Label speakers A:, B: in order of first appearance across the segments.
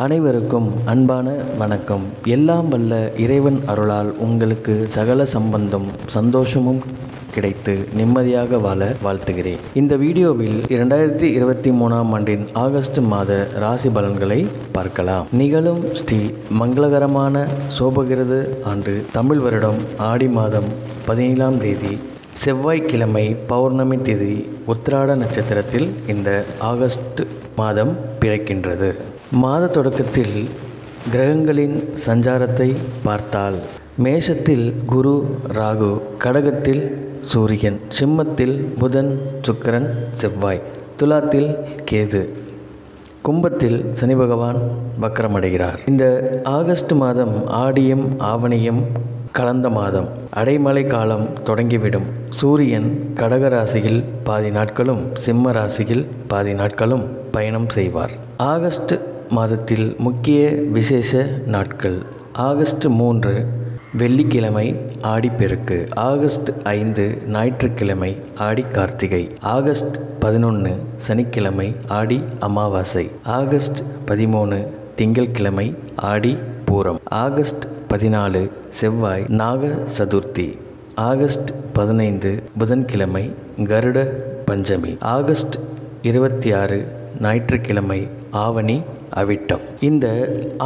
A: அனைவருக்கும் அன்பான வணக்கம். எல்லாம் வல்ல இறைவன் அருளால் உங்களுக்கு சகல சம்பந்தம் சந்தோஷமும் கிடைத்து நிம்மதியாக வாழ வாழ்த்துகிறேன். இந்த வீடியோவில் இரண்டாயிரத்தி இருபத்தி மூணாம் ஆண்டின் ஆகஸ்ட் மாத ராசி பலன்களை பார்க்கலாம். நிகழும் ஸ்ரீ மங்களகரமான சோபகிருது ஆண்டு தமிழ் வருடம் ஆடி மாதம் பதினேழாம் தேதி செவ்வாய்க்கிழமை பௌர்ணமி திதி உத்திராட நட்சத்திரத்தில் இந்த ஆகஸ்ட் மாதம் பிறக்கின்றது. மாத தொடக்கத்தில் கிரகங்களின் சஞ்சாரத்தை பார்த்தால் மேஷத்தில் குரு ராகு கடகத்தில் சூரியன் சிம்மத்தில் புதன் சுக்கரன் செவ்வாய் துலாத்தில் கேது கும்பத்தில் சனி பகவான் வக்கரமடைகிறார். இந்த ஆகஸ்ட் மாதம் ஆடியும் ஆவணியும் கலந்த மாதம். அடைமழை காலம் தொடங்கிவிடும். சூரியன் கடக ராசியில் பாதி நாட்களும் சிம்ம ராசியில் பாதி நாட்களும் பயணம் செய்வார். ஆகஸ்ட் மாதத்தில் முக்கிய விசேஷ நாட்கள். ஆகஸ்ட் மூன்று வெள்ளிக்கிழமை ஆடிப்பெருக்கு. ஆகஸ்ட் ஐந்து ஞாயிற்றுக்கிழமை ஆடி கார்த்திகை. ஆகஸ்ட் பதினொன்று சனிக்கிழமை ஆடி அமாவாசை. ஆகஸ்ட் பதிமூணு திங்கட்கிழமை ஆடி பூரம். ஆகஸ்ட் பதினாலு செவ்வாய் நாக சதுர்த்தி. ஆகஸ்ட் பதினைந்து புதன்கிழமை கருட பஞ்சமி. ஆகஸ்ட் இருபத்தி ஆறு ஞாயிற்றுக்கிழமை ஆவணி அவிட்டம். இந்த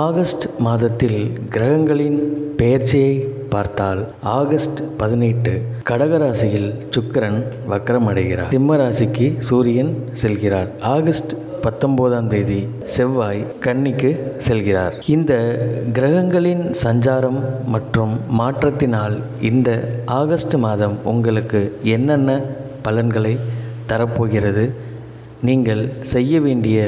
A: ஆகஸ்ட் மாதத்தில் கிரகங்களின் பெயர்ச்சியை பார்த்தால் ஆகஸ்ட் பதினெட்டு கடகராசியில் சுக்கரன் வக்கரமடைகிறார். சிம்ம ராசிக்கு சூரியன் செல்கிறார். ஆகஸ்ட் பத்தொன்பதாம் தேதி செவ்வாய் கன்னிக்கு செல்கிறார். இந்த கிரகங்களின் சஞ்சாரம் மற்றும் மாற்றத்தினால் இந்த ஆகஸ்ட் மாதம் உங்களுக்கு என்னென்ன பலன்களை தரப்போகிறது? நீங்கள் செய்ய வேண்டிய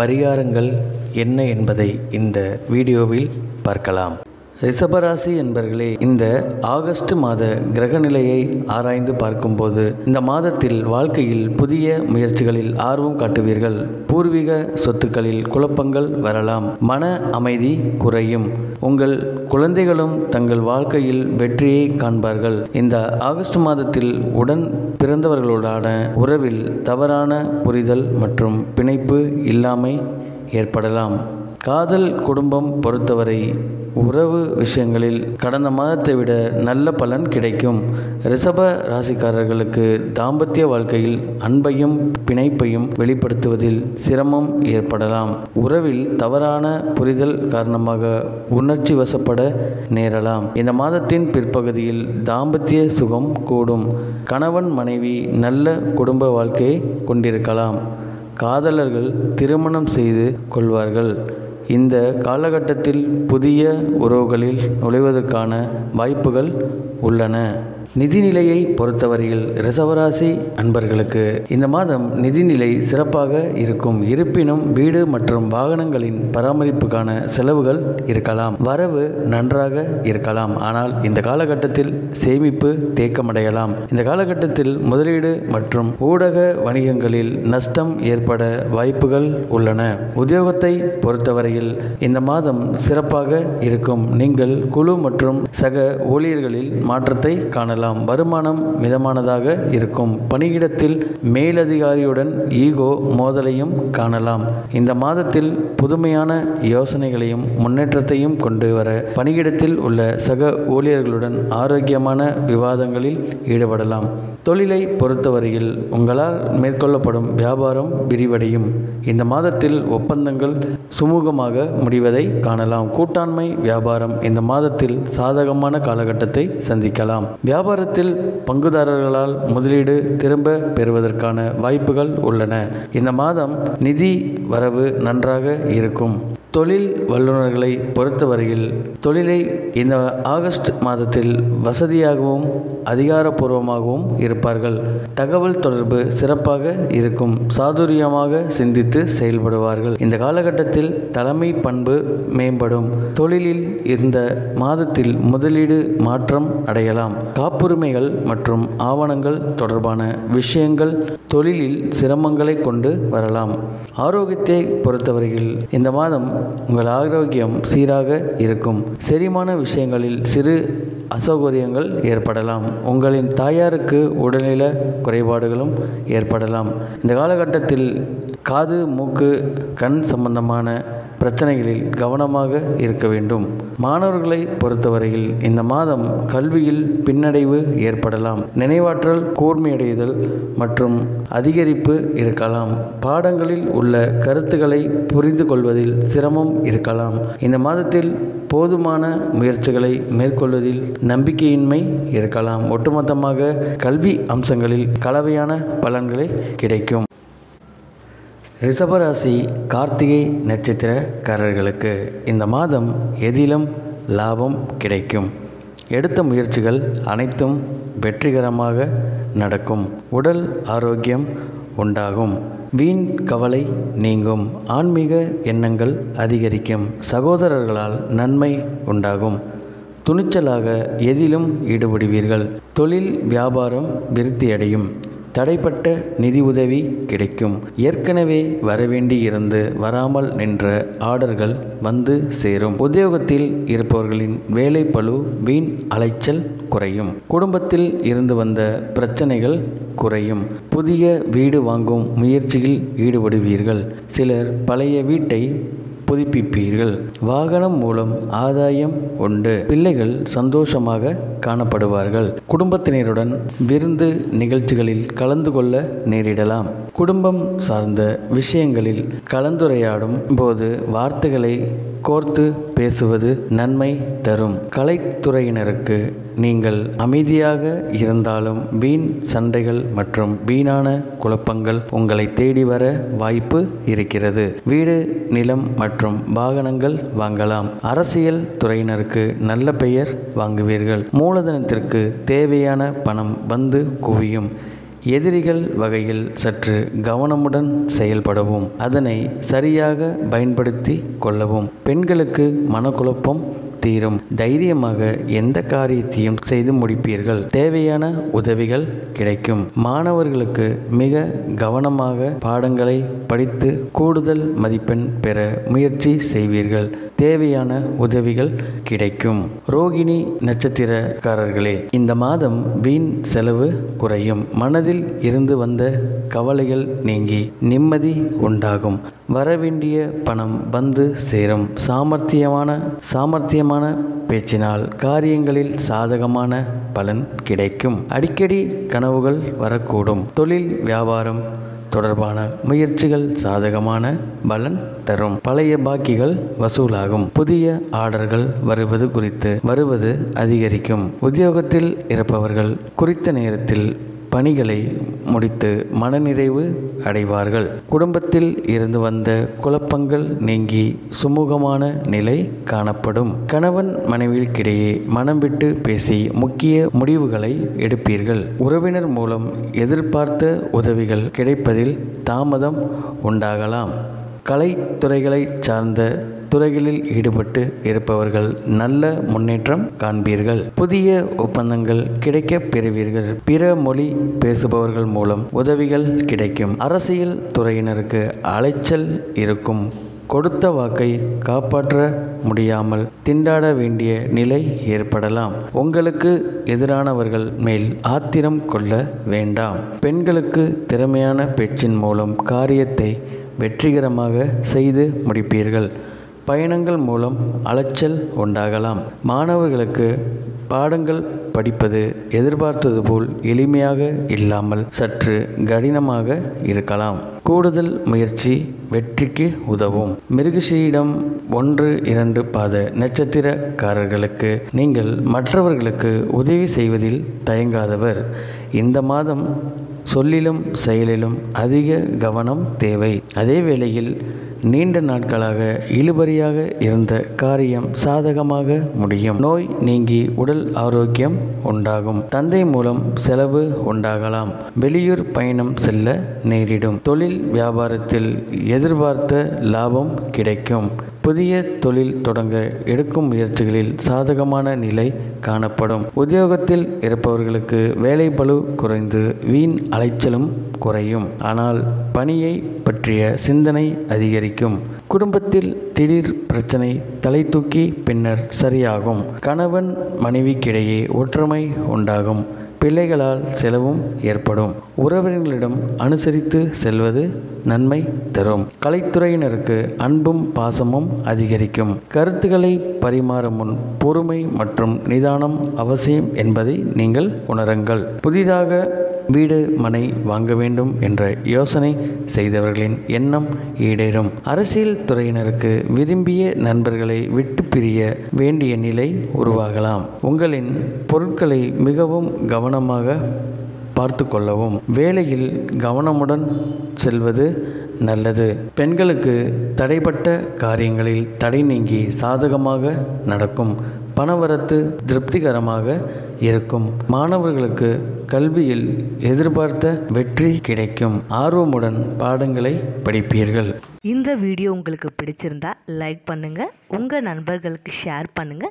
A: பரிகாரங்கள் என்ன என்பதை இந்த வீடியோவில் பார்க்கலாம். ரிஷபராசி என்பர்களே இந்த ஆகஸ்ட் மாத கிரகநிலையை ஆராய்ந்து பார்க்கும்போது இந்த மாதத்தில் வாழ்க்கையில் புதிய முயற்சிகளில் ஆர்வம் காட்டுவீர்கள். பூர்வீக சொத்துக்களில் குழப்பங்கள் வரலாம். மன அமைதி குறையும். உங்கள் குழந்தைகளும் தங்கள் வாழ்க்கையில் வெற்றியை காண்பார்கள். இந்த ஆகஸ்ட் மாதத்தில் உடன் பிறந்தவர்களோடான உறவில் தவறான புரிதல் மற்றும் பிணைப்பு இல்லாமை ஏற்படலாம். காதல் குடும்பம் பொறுத்தவரை உறவு விஷயங்களில் கடந்த மாதத்தை விட நல்ல பலன் கிடைக்கும். ரிஷப ராசிக்காரர்களுக்கு தாம்பத்திய வாழ்க்கையில் அன்பையும் பிணைப்பையும் வெளிப்படுத்துவதில் சிரமம் ஏற்படலாம். உறவில் தவறான புரிதல் காரணமாக உணர்ச்சி வசப்பட நேரலாம். இந்த மாதத்தின் பிற்பகுதியில் தாம்பத்திய சுகம் கூடும். கணவன் மனைவி நல்ல குடும்ப வாழ்க்கையை கொண்டிருக்கலாம். காதலர்கள் திருமணம் செய்து கொள்வார்கள். இந்த காலகட்டத்தில் புதிய உறவுகளில் நுழைவதற்கான வாய்ப்புகள் உள்ளன. நிதிநிலையை பொறுத்தவரையில் ரிசவராசி அன்பர்களுக்கு இந்த மாதம் நிதிநிலை சிறப்பாக இருக்கும். இருப்பினும் வீடு மற்றும் வாகனங்களின் பராமரிப்புக்கான செலவுகள் இருக்கலாம். வரவு நன்றாக இருக்கலாம். ஆனால் இந்த காலகட்டத்தில் சேமிப்பு தேக்கமடையலாம். இந்த காலகட்டத்தில் முதலீடு மற்றும் ஊடக வணிகங்களில் நஷ்டம் ஏற்பட வாய்ப்புகள் உள்ளன. உத்தியோகத்தை பொறுத்தவரையில் இந்த மாதம் சிறப்பாக இருக்கும். நீங்கள் குழு மற்றும் சக ஊழியர்களில் மாற்றத்தை காணலாம். காணலாம் வருமானம் மிதமானதாக இருக்கும். பணியிடத்தில் மேலதிகாரியுடன் ஈகோ மோதலையும் காணலாம். இந்த மாதத்தில் புதுமையான யோசனைகளையும் முன்னேற்றத்தையும் கொண்டு வர பணியிடத்தில் உள்ள சக ஊழியர்களுடன் ஆரோக்கியமான விவாதங்களில் ஈடுபடலாம். தொழிலை பொறுத்தவரையில் உங்களால் மேற்கொள்ளப்படும் வியாபாரம் விரிவடையும். இந்த மாதத்தில் ஒப்பந்தங்கள் சுமூகமாக முடிவதை காணலாம். கூட்டாண்மை வியாபாரம் இந்த மாதத்தில் சாதகமான காலகட்டத்தை சந்திக்கலாம். வியாபாரத்தில் பங்குதாரர்களால் முதலீடு திரும்ப பெறுவதற்கான வாய்ப்புகள் உள்ளன. இந்த மாதம் நிதி வரவு நன்றாக இருக்கும். தொழில் வல்லுநர்களை பொறுத்தவரையில் தொழிலை இந்த ஆகஸ்ட் மாதத்தில் வசதியாகவும் அதிகாரப்பூர்வமாகவும் இருப்பார்கள். தகவல் தொடர்பு சிறப்பாக இருக்கும். சாதுரியமாக சிந்தித்து செயல்படுவார்கள். இந்த காலகட்டத்தில் தலைமை பண்பு மேம்படும். தொழிலில் இந்த மாதத்தில் முதலீடு மாற்றம் அடையலாம். காப்புரிமைகள் மற்றும் ஆவணங்கள் தொடர்பான விஷயங்கள் தொழிலில் சிரமங்களை கொண்டு வரலாம். ஆரோக்கியத்தை பொறுத்தவரையில் இந்த மாதம் உங்கள் ஆரோக்கியம் சீராக இருக்கும். செரிமான விஷயங்களில் சிறு அசௌகரியங்கள் ஏற்படலாம். உங்களின் தாயாருக்கு உடல்நில குறைபாடுகளும் ஏற்படலாம். இந்த காலகட்டத்தில் காது மூக்கு கண் சம்பந்தமான பிரச்சனைகளில் கவனமாக இருக்க வேண்டும். மாணவர்களை பொறுத்தவரையில் இந்த மாதம் கல்வியில் பின்னடைவு ஏற்படலாம். நினைவாற்றல் கூர்மையடைதல் மற்றும் அதிகரிப்பு இருக்கலாம். பாடங்களில் உள்ள கருத்துக்களை புரிந்து கொள்வதில் சிரமம் இருக்கலாம். இந்த மாதத்தில் போதுமான முயற்சிகளை மேற்கொள்வதில் நம்பிக்கையின்மை இருக்கலாம். ஒட்டுமொத்தமாக கல்வி அம்சங்களில் கலவையான பலன்களை கிடைக்கும். ரிஷபராசி கார்த்திகை நட்சத்திரக்காரர்களுக்கு இந்த மாதம் எதிலும் லாபம் கிடைக்கும். எடுத்த முயற்சிகள் அனைத்தும் வெற்றிகரமாக நடக்கும். உடல் ஆரோக்கியம் உண்டாகும். வீண் கவலை நீங்கும். ஆன்மீக எண்ணங்கள் அதிகரிக்கும். சகோதரர்களால் நன்மை உண்டாகும். துணிச்சலாக எதிலும் ஈடுபடுவீர்கள். தொழில் வியாபாரம் விருத்தியடையும். தடைப்பட்ட நிதி உதவி கிடைக்கும். ஏற்கனவே வரவேண்டி இருந்து வராமல் நின்ற ஆர்டர்கள் வந்து சேரும். உத்தியோகத்தில் இருப்பவர்களின் வேலை பளு வீண் அலைச்சல் குறையும். குடும்பத்தில் இருந்து வந்த பிரச்சனைகள் குறையும். புதிய வீடு வாங்கும் முயற்சியில் ஈடுபடுவீர்கள். சிலர் பழைய வீட்டை புதுப்பிப்பீர்கள். வாகனம் மூலம் ஆதாயம் உண்டு. பிள்ளைகள் சந்தோஷமாக காணப்படுவார்கள். குடும்பத்தினருடன் விருந்து நிகழ்ச்சிகளில் கலந்து கொள்ள நேரிடலாம். குடும்பம் சார்ந்த விஷயங்களில் கலந்துரையாடும் போது வார்த்தைகளை கோர்த்து பேசுவது நன்மை தரும். கலைத்துறையினருக்கு நீங்கள் அமைதியாக இருந்தாலும் வீண் சண்டைகள் மற்றும் வீணான குழப்பங்கள் உங்களை தேடி வர வாய்ப்பு இருக்கிறது. வீடு நிலம் மற்றும் மற்றும் வாகனங்கள் வாங்கலாம். அரசியல் துறையினருக்கு நல்ல பெயர் வாங்குவீர்கள். மூலதனத்திற்கு தேவையான பணம் வந்து குவியும். எதிரிகள் வகையில் சற்று கவனமுடன் செயல்படவும் அதனை சரியாக பயன்படுத்தி கொள்ளவும். பெண்களுக்கு மனக்குழப்பம் தீரும். தைரியமாக எந்த காரியத்தையும் செய்து முடிப்பீர்கள். தேவையான உதவிகள் கிடைக்கும். மாணவர்களுக்கு மிக கவனமாக பாடங்களை படித்து கூடுதல் மதிப்பெண் பெற முயற்சி செய்வீர்கள். தேவையான உதவிகள் கிடைக்கும். ரோகிணி நட்சத்திரக்காரர்களே இந்த மாதம் வீண் செலவு குறையும். மனதில் இருந்து வந்த கவலைகள் நீங்கி நிம்மதி உண்டாகும். வரவேண்டிய பணம் வந்து சேரும். சாமர்த்தியமான சாமர்த்தியமான பேச்சினால் காரியங்களில் சாதகமான பலன் கிடைக்கும். அடிக்கடி கனவுகள் வரக்கூடும். தொழில் வியாபாரம் தொடர்பான முயற்சிகள் சாதகமான பலன் தரும். பழைய பாக்கிகள் வசூலாகும். புதிய ஆர்டர்கள் வருவது குறித்து வருவது அதிகரிக்கும். உத்தியோகத்தில் இருப்பவர்கள் குறித்த நேரத்தில் பணிகளை முடித்து மனநிறைவு அடைவார்கள். குடும்பத்தில் இருந்து வந்த குழப்பங்கள் நீங்கி சுமூகமான நிலை காணப்படும். கணவன் மனைவிக்கிடையே மனம் விட்டு பேசி முக்கிய முடிவுகளை எடுப்பீர்கள். உறவினர் மூலம் எதிர்பார்த்த உதவிகள் கிடைப்பதில் தாமதம் உண்டாகலாம். கலைத்துறைகளை சார்ந்த துறைகளில் ஈடுபட்டு இருப்பவர்கள் நல்ல முன்னேற்றம் காண்பீர்கள். புதிய ஒப்பந்தங்கள் கிடைக்க பெறுவீர்கள். பிற மொழி பேசுபவர்கள் மூலம் உதவிகள் கிடைக்கும். அரசியல் துறையினருக்கு அலைச்சல் இருக்கும். கொடுத்த வாக்கை காப்பாற்ற முடியாமல் திண்டாட வேண்டிய நிலை ஏற்படலாம். உங்களுக்கு எதிரானவர்கள் மேல் ஆத்திரம் கொள்ள வேண்டாம். பெண்களுக்கு திறமையான பேச்சின் மூலம் காரியத்தை வெற்றிகரமாக செய்து முடிப்பீர்கள். பயணங்கள் மூலம் அலைச்சல் உண்டாகலாம். மாணவர்களுக்கு பாடங்கள் படிப்பது எதிர்பார்த்தது போல் எளிமையாக இல்லாமல் சற்று கடினமாக இருக்கலாம். கூடுதல் முயற்சி வெற்றிக்கு உதவும். மிருகஷியிடம் ஒன்று இரண்டு பாத நட்சத்திரக்காரர்களுக்கு நீங்கள் மற்றவர்களுக்கு உதவி செய்வதில் தயங்காதவர். இந்த மாதம் சொல்லிலும் செயலிலும் அதிக கவனம் தேவை. அதே வேளையில் நீண்ட நாட்களாக இழுபறியாக இருந்த காரியம் சாதகமாக முடியும். நோய் நீங்கி உடல் ஆரோக்கியம் உண்டாகும். தந்தை மூலம் செலவு உண்டாகலாம். வெளியூர் பயணம் செல்ல நேரிடும். தொழில் வியாபாரத்தில் எதிர்பார்த்த லாபம் கிடைக்கும். புதிய தொழில் தொடங்க எடுக்கும் முயற்சிகளில் சாதகமான நிலை காணப்படும். உத்தியோகத்தில் இருப்பவர்களுக்கு வேலை பளு குறைந்து வீண் அலைச்சலும் குறையும். ஆனால் பணியை பற்றிய சிந்தனை அதிகரிக்கும். குடும்பத்தில் திடீர் பிரச்சனை தலை தூக்கி பின்னர் சரியாகும். கணவன் மனைவிக்கிடையே ஒற்றுமை உண்டாகும். பிள்ளைகளால் செலவும் ஏற்படும். உறவினர்களிடம் அனுசரித்து செல்வது நன்மை தரும். கலைத்துறையினருக்கு அன்பும் பாசமும் அதிகரிக்கும். கருத்துக்களை பரிமாறும் முன் பொறுமை மற்றும் நிதானம் அவசியம் என்பதை நீங்கள் உணருங்கள். புதிதாக வீடு மனை வாங்க வேண்டும் என்ற யோசனை செய்தவர்களின் எண்ணம் ஈடேறும். அரசியல் துறையினருக்கு விரும்பிய நண்பர்களை விட்டு பிரிய வேண்டிய நிலை உருவாகலாம். உங்களின் பொருட்களை மிகவும் கவனமாக பார்த்து கொள்ளவும். வேலையில் கவனமுடன் செல்வது நல்லது. பெண்களுக்கு தடைப்பட்ட காரியங்களில் தடை நீங்கி சாதகமாக நடக்கும். பணவரத்து திருப்திகரமாக இருக்கும். மாணவர்களுக்கு கல்வியில் எதிர்பார்த்த வெற்றி கிடைக்கும். ஆர்வமுடன் பாடங்களை படிப்பீர்கள்.
B: இந்த வீடியோ உங்களுக்கு பிடிச்சிருந்தா லைக் பண்ணுங்க. உங்க நண்பர்களுக்கு ஷேர் பண்ணுங்க.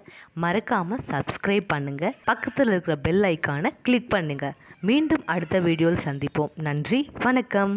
B: மறக்காம சப்ஸ்கிரைப் பண்ணுங்க. பக்கத்தில் இருக்கிற பெல் ஐக்கானை கிளிக் பண்ணுங்க. மீண்டும் அடுத்த வீடியோவில் சந்திப்போம். நன்றி. வணக்கம்.